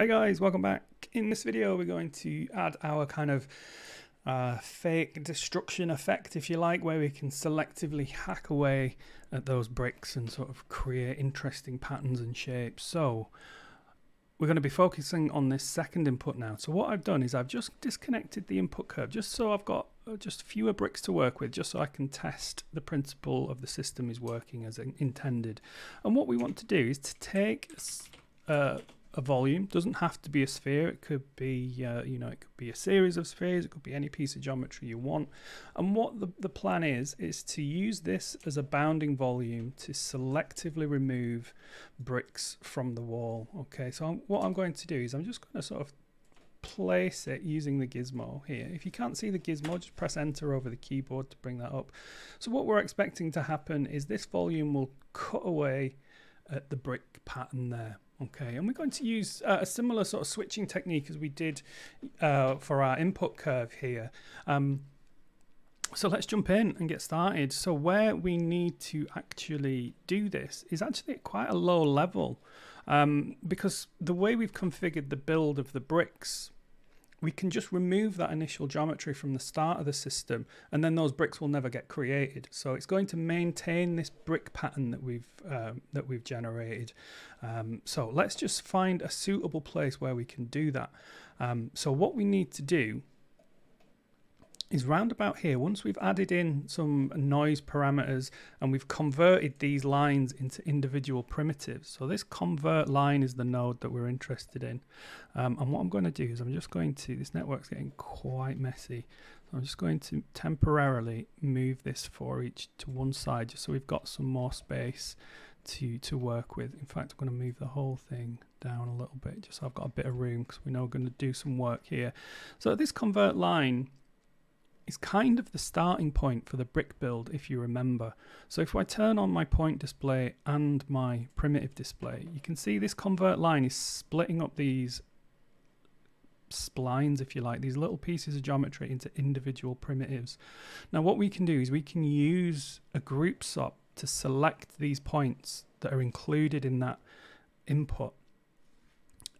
Hey guys, welcome back. In this video, we're going to add our kind of uh, fake destruction effect, if you like, where we can selectively hack away at those bricks and sort of create interesting patterns and shapes. So we're going to be focusing on this second input now. So what I've done is I've just disconnected the input curve just so I've got uh, just fewer bricks to work with just so I can test the principle of the system is working as intended. And what we want to do is to take uh, a volume. Doesn't have to be a sphere. It could be uh, you know it could be a series of spheres. It could be any piece of geometry you want. And what the, the plan is is to use this as a bounding volume to selectively remove bricks from the wall. Okay so I'm, what I'm going to do is I'm just going to sort of place it using the gizmo here. If you can't see the gizmo just press enter over the keyboard to bring that up. So what we're expecting to happen is this volume will cut away at the brick pattern there Okay, and we're going to use uh, a similar sort of switching technique as we did uh, for our input curve here. Um, so let's jump in and get started. So where we need to actually do this is actually at quite a low level um, because the way we've configured the build of the bricks we can just remove that initial geometry from the start of the system and then those bricks will never get created. So it's going to maintain this brick pattern that we've um, that we've generated. Um, so let's just find a suitable place where we can do that. Um, so what we need to do is round about here. Once we've added in some noise parameters and we've converted these lines into individual primitives. So this convert line is the node that we're interested in. Um, and what I'm going to do is I'm just going to, this network's getting quite messy. So I'm just going to temporarily move this for each to one side just so we've got some more space to, to work with. In fact, I'm going to move the whole thing down a little bit just so I've got a bit of room because we know we're going to do some work here. So this convert line is kind of the starting point for the brick build if you remember. So if I turn on my point display and my primitive display, you can see this convert line is splitting up these splines, if you like, these little pieces of geometry into individual primitives. Now what we can do is we can use a group SOP to select these points that are included in that input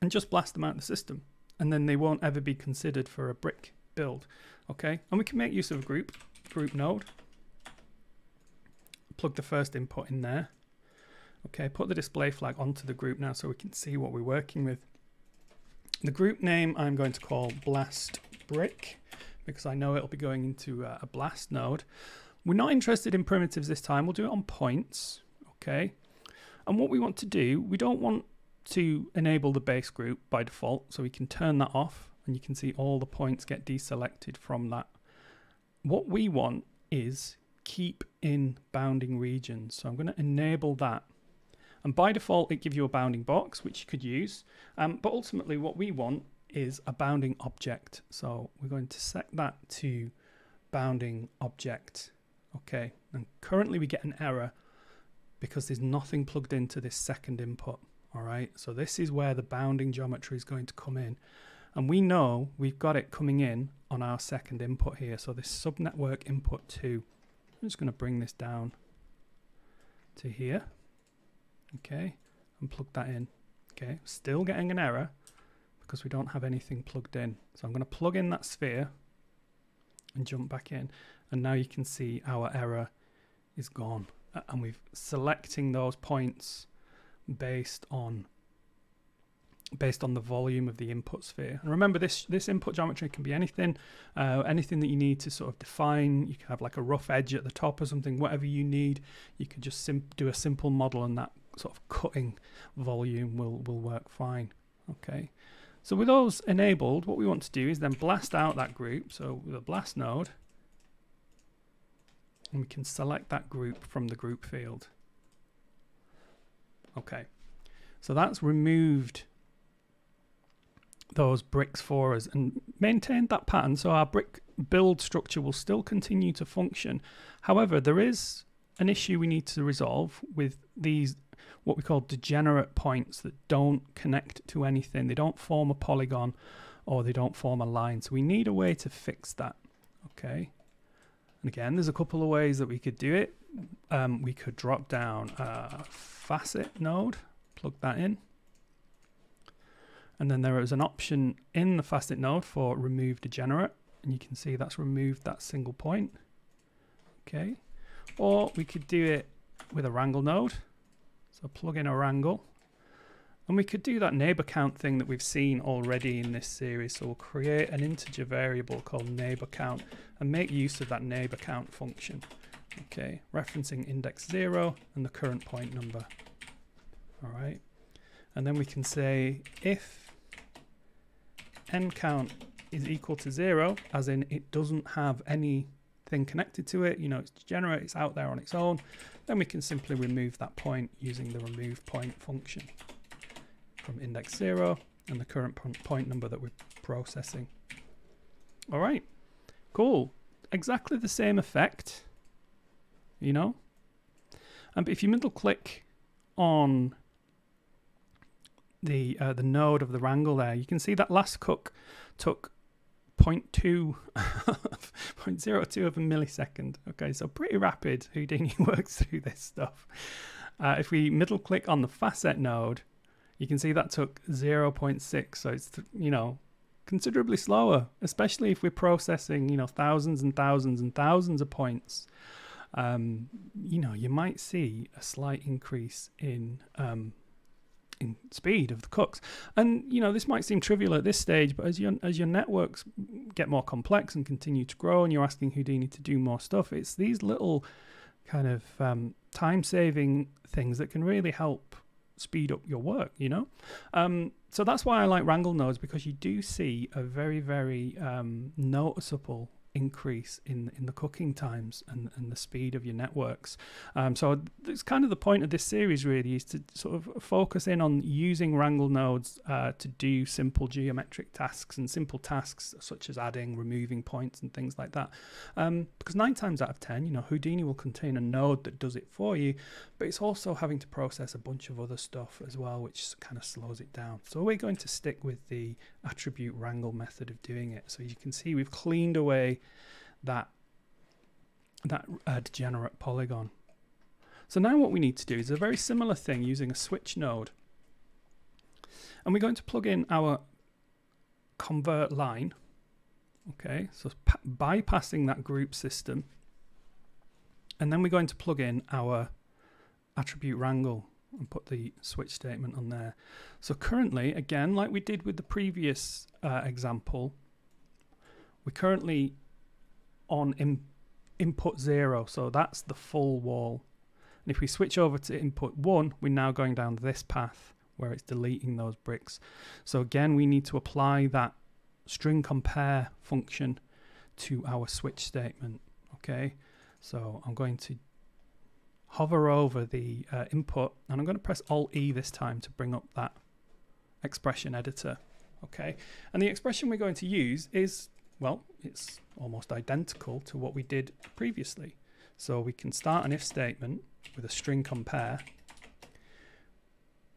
and just blast them out of the system. And then they won't ever be considered for a brick build. Okay, and we can make use of a group, group node. Plug the first input in there. Okay, put the display flag onto the group now so we can see what we're working with. The group name I'm going to call blast brick because I know it'll be going into uh, a blast node. We're not interested in primitives this time. We'll do it on points. Okay. And what we want to do, we don't want to enable the base group by default. So we can turn that off and you can see all the points get deselected from that. What we want is keep in bounding regions. So I'm going to enable that. And by default, it gives you a bounding box, which you could use. Um, but ultimately, what we want is a bounding object. So we're going to set that to bounding object. Okay, and currently we get an error because there's nothing plugged into this second input. All right, so this is where the bounding geometry is going to come in. And we know we've got it coming in on our second input here. So this subnetwork input 2. I'm just going to bring this down to here. Okay, and plug that in. Okay, still getting an error because we don't have anything plugged in. So I'm going to plug in that sphere and jump back in. And now you can see our error is gone. And we've selecting those points based on based on the volume of the input sphere. And remember this this input geometry can be anything, uh, anything that you need to sort of define. You can have like a rough edge at the top or something, whatever you need. You can just do a simple model and that sort of cutting volume will, will work fine. Okay. So with those enabled, what we want to do is then blast out that group. So with a blast node, and we can select that group from the group field. Okay. So that's removed those bricks for us and maintain that pattern so our brick build structure will still continue to function. However, there is an issue we need to resolve with these what we call degenerate points that don't connect to anything. They don't form a polygon or they don't form a line. So we need a way to fix that. Okay. And again, there's a couple of ways that we could do it. Um, we could drop down a facet node, plug that in And then there is an option in the facet node for remove degenerate. And you can see that's removed that single point. Okay. Or we could do it with a wrangle node. So plug in a wrangle. And we could do that neighbor count thing that we've seen already in this series. So we'll create an integer variable called neighbor count and make use of that neighbor count function. Okay, referencing index zero and the current point number. All right. And then we can say if n count is equal to zero, as in it doesn't have anything connected to it, you know, it's degenerate, it's out there on its own, then we can simply remove that point using the remove point function from index zero and the current point number that we're processing. All right, cool. Exactly the same effect, you know. And if you middle click on the uh, the node of the wrangle there, you can see that last cook took 0.2, 0.02 of a millisecond. Okay, so pretty rapid Houdini works through this stuff. Uh, if we middle click on the facet node, you can see that took 0.6. So it's, you know, considerably slower, especially if we're processing, you know, thousands and thousands and thousands of points. Um, you know, you might see a slight increase in um, in speed of the cooks. And you know, this might seem trivial at this stage, but as your as your networks get more complex and continue to grow, and you're asking Houdini to do more stuff, it's these little kind of um, time saving things that can really help speed up your work. You know, um, so that's why I like Wrangle nodes because you do see a very very um, noticeable increase in in the cooking times and, and the speed of your networks. Um, so it's kind of the point of this series really is to sort of focus in on using Wrangle nodes uh, to do simple geometric tasks and simple tasks such as adding, removing points and things like that. Um, because nine times out of ten, you know, Houdini will contain a node that does it for you, but it's also having to process a bunch of other stuff as well, which kind of slows it down. So we're going to stick with the attribute wrangle method of doing it. So you can see we've cleaned away that that uh, degenerate polygon. So now what we need to do is a very similar thing using a switch node. And we're going to plug in our convert line. Okay, so bypassing that group system. And then we're going to plug in our attribute wrangle and put the switch statement on there. So currently, again, like we did with the previous uh, example, we're currently on in, input zero. So that's the full wall. And if we switch over to input one, we're now going down this path where it's deleting those bricks. So again, we need to apply that string compare function to our switch statement. Okay, so I'm going to hover over the uh, input and I'm going to press Alt E this time to bring up that expression editor. Okay, and the expression we're going to use is well, it's almost identical to what we did previously. So we can start an if statement with a string compare.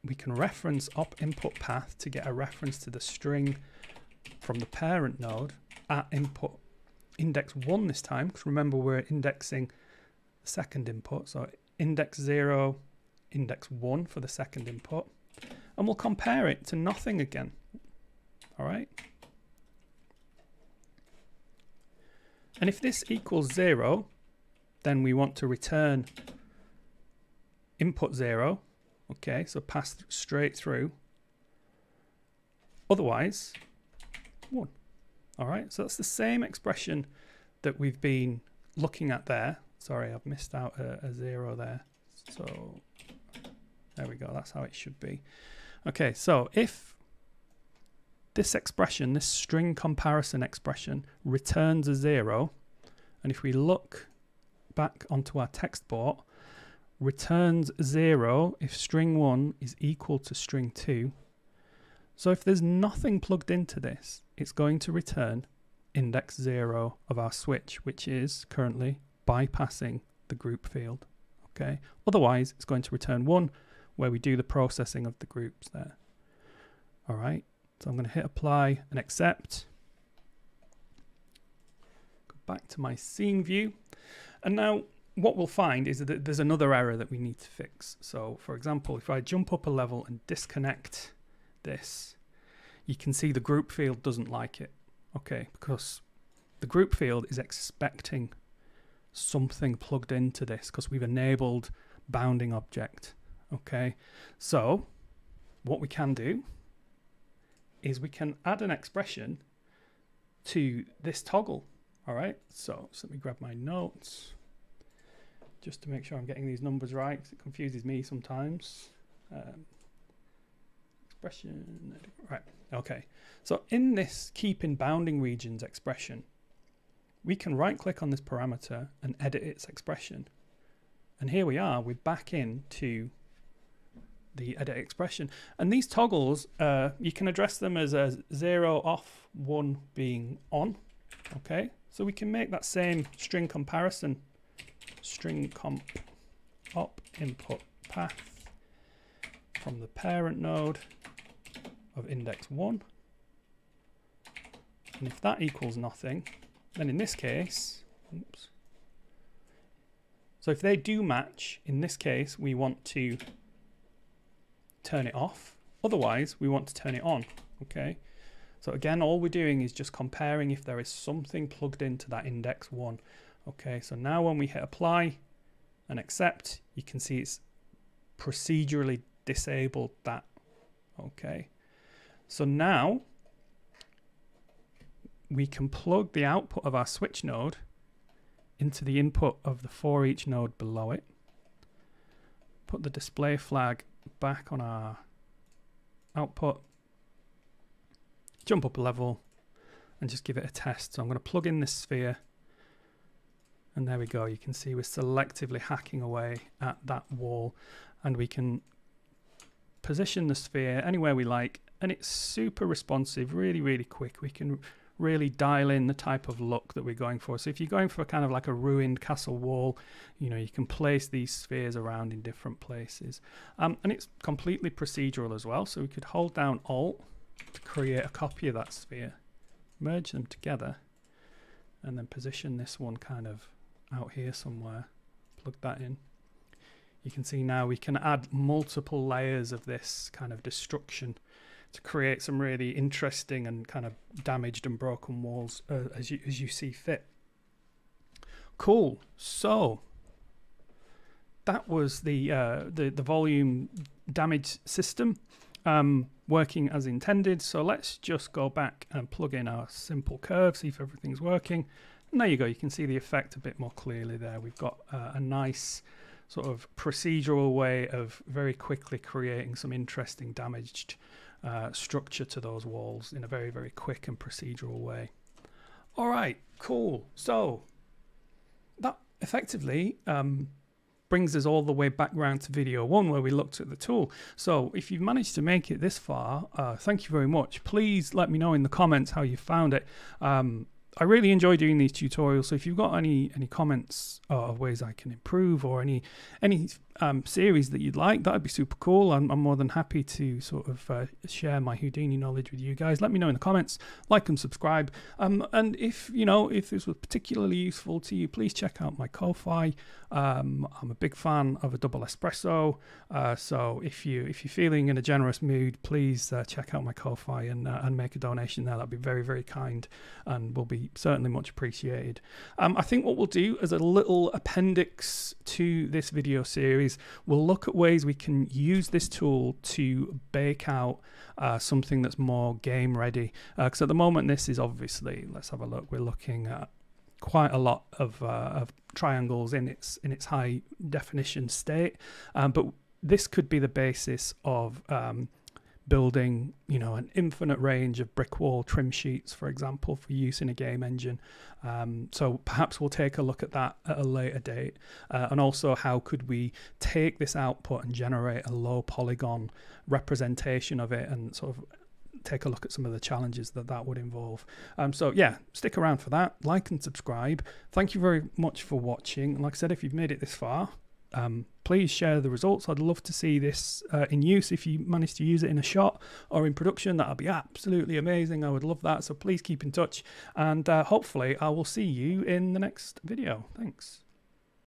We can reference op input path to get a reference to the string from the parent node at input index one this time, because remember we're indexing the second input. So index zero, index one for the second input. And we'll compare it to nothing again. All right. And if this equals zero, then we want to return input zero. Okay, so pass straight through. Otherwise, one. All right, so that's the same expression that we've been looking at there. Sorry, I've missed out a, a zero there. So there we go. That's how it should be. Okay, so if this expression, this string comparison expression, returns a zero. And if we look back onto our textport, returns zero if string one is equal to string two. So if there's nothing plugged into this, it's going to return index zero of our switch, which is currently bypassing the group field. Okay. Otherwise, it's going to return one where we do the processing of the groups there. All right. So I'm going to hit apply and accept. Go back to my scene view. And now what we'll find is that there's another error that we need to fix. So for example, if I jump up a level and disconnect this, you can see the group field doesn't like it. Okay, because the group field is expecting something plugged into this because we've enabled bounding object. Okay, so what we can do is we can add an expression to this toggle. All right, so, so let me grab my notes just to make sure I'm getting these numbers right it confuses me sometimes. Um, expression, right, okay. So in this keep in bounding regions expression, we can right click on this parameter and edit its expression. And here we are, we're back into the edit expression. And these toggles, uh, you can address them as a zero off, one being on. Okay, so we can make that same string comparison. String comp op input path from the parent node of index one. And if that equals nothing, then in this case, oops. So if they do match, in this case, we want to turn it off. Otherwise, we want to turn it on, okay? So again, all we're doing is just comparing if there is something plugged into that index one. Okay, so now when we hit apply and accept, you can see it's procedurally disabled that. Okay, so now we can plug the output of our switch node into the input of the for each node below it. Put the display flag back on our output, jump up a level and just give it a test. So I'm going to plug in this sphere and there we go. You can see we're selectively hacking away at that wall and we can position the sphere anywhere we like and it's super responsive, really, really quick. We can really dial in the type of look that we're going for. So if you're going for a kind of like a ruined castle wall, you know, you can place these spheres around in different places. Um, and it's completely procedural as well. So we could hold down Alt to create a copy of that sphere, merge them together, and then position this one kind of out here somewhere, plug that in. You can see now we can add multiple layers of this kind of destruction to create some really interesting and kind of damaged and broken walls uh, as you as you see fit. Cool. So that was the uh, the the volume damage system um, working as intended. So let's just go back and plug in our simple curve, see if everything's working. And there you go. You can see the effect a bit more clearly there. We've got uh, a nice sort of procedural way of very quickly creating some interesting damaged uh, structure to those walls in a very, very quick and procedural way. All right, cool. So that effectively um, brings us all the way back round to video one where we looked at the tool. So if you've managed to make it this far, uh, thank you very much. Please let me know in the comments how you found it. Um, I really enjoy doing these tutorials. So if you've got any any comments of ways I can improve or any any um, series that you'd like, that'd be super cool. I'm, I'm more than happy to sort of uh, share my Houdini knowledge with you guys. Let me know in the comments, like and subscribe. Um, and if you know if this was particularly useful to you, please check out my Ko-fi. Um, I'm a big fan of a double espresso, uh, so if you if you're feeling in a generous mood, please uh, check out my Ko-fi and uh, and make a donation there. That'd be very very kind and we'll be certainly much appreciated. Um, I think what we'll do as a little appendix to this video series we'll look at ways we can use this tool to bake out uh, something that's more game ready. Because uh, at the moment, this is obviously, let's have a look, we're looking at quite a lot of, uh, of triangles in its in its high definition state, um, but this could be the basis of um, building, you know, an infinite range of brick wall trim sheets, for example, for use in a game engine. Um, so perhaps we'll take a look at that at a later date. Uh, and also how could we take this output and generate a low polygon representation of it and sort of take a look at some of the challenges that that would involve. Um, so yeah, stick around for that. Like and subscribe. Thank you very much for watching. Like I said, if you've made it this far, um, please share the results. I'd love to see this uh, in use. If you manage to use it in a shot or in production, that would be absolutely amazing. I would love that. So please keep in touch and uh, hopefully I will see you in the next video. Thanks.